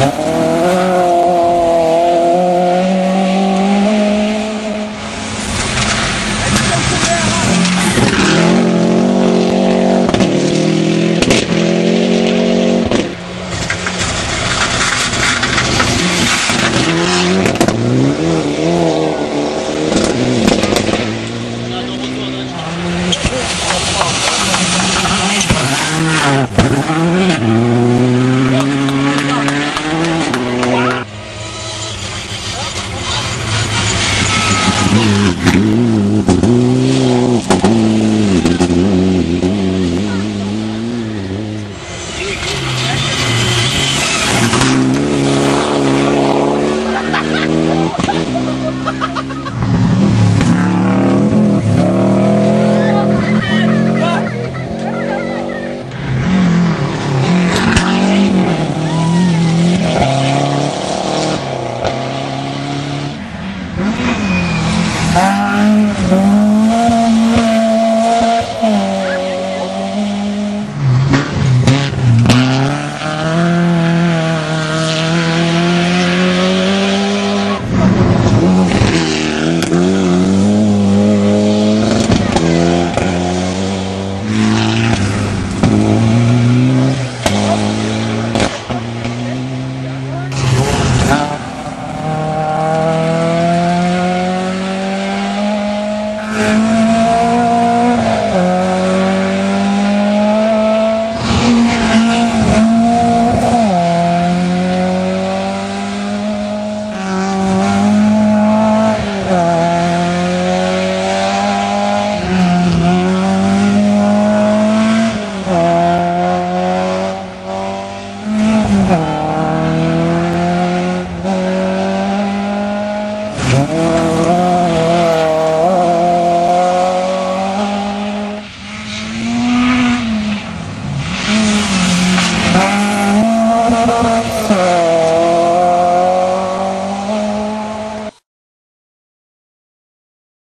Đó. Deus. الله